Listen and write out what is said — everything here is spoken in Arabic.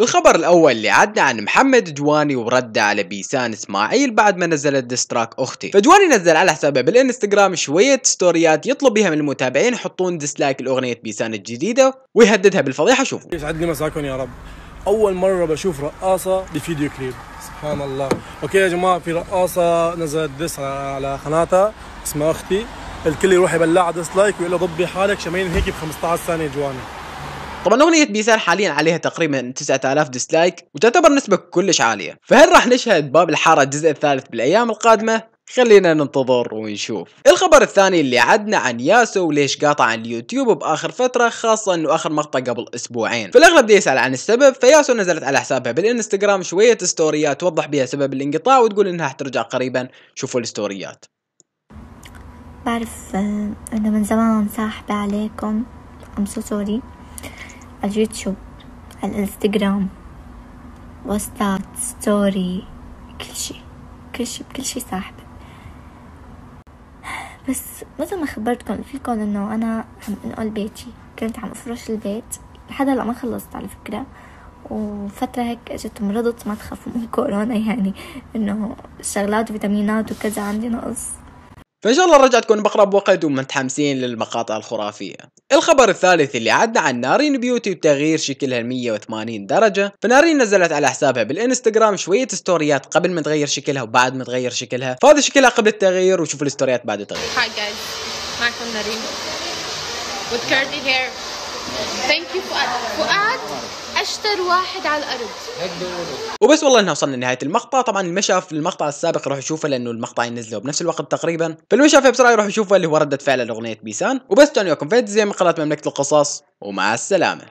الخبر الأول اللي عدنا عن محمد جواني ورده على بيسان إسماعيل بعد ما نزلت diss track أختي. فجواني نزل على حسابه بالإنستغرام شوية ستوريات يطلب بها من المتابعين يحطون dislike لأغنية بيسان الجديدة ويهددها بالفضيحة. شوفوا. يسعد لي مساكم يا رب. أول مرة بشوف رقاصة بفيديو كليب. سبحان الله. okay يا جماعة في رقاصة نزلت diss على قناتها اسمها أختي. الكل يروح يبلعها dislike ويقول له ضبي حالك شمين هيك ب 15 ثانية جواني. طبعا أغنية بيسان حاليا عليها تقريبا 9000 dislike وتعتبر نسبة كلش عالية. فهل راح نشهد باب الحارة الجزء الثالث بالأيام القادمة؟ خلينا ننتظر ونشوف. الخبر الثاني اللي عدنا عن ياسو وليش قاطع عن اليوتيوب بآخر فترة خاصه إنه آخر مقطع قبل أسبوعين. فالاغلب دي يسأل عن السبب فياسو نزلت على حسابها بالإنستغرام شوية ستوريات توضح بها سبب الانقطاع وتقول إنها حترجع قريبا. شوفوا الستوريات. بعرف آه، إنه من زمان ساحبة عليكم. I'm so sorry اليوتيوب الإنستغرام بوستات story كل شي كل شي بكل شي ساحبة بس مثل ما خبرتكم فيكم إنه أنا عم أنقل بيتي. كنت عم أفرش البيت لحد هلأ ما خلصت على فكرة. وفترة هيك إجت مرضت ما تخافوا من كورونا يعني إنه الشغلات وفيتامينات وكذا عندي نقص. فإن شاء الله رجعت تكون بقرب وقت ومتحمسين للمقاطع الخرافية. الخبر الثالث اللي عدنا عن نارين بيوتي وتغيير شكلها ل 180 درجة، فنارين نزلت على حسابها بالإنستغرام شوية ستوريات قبل ما تغير شكلها وبعد ما تغير شكلها، فهذا شكلها قبل التغيير وشوفوا الستوريات بعد التغيير. Hi guys, معكم نارين with curly hair. Thank you فؤاد. فؤاد اشطر واحد على الأرض. وبس والله إنها وصلنا لنهاية المقطع. طبعا اللي ما شاف المقطع السابق روح يشوفه لأنه المقطعين نزلوا بنفس الوقت تقريبا. شافه بسرعة يروح يشوفه اللي هو رده فعل أغنية بيسان. وبس وكم فيديو زي قناة مملكة القصص ومع السلامة.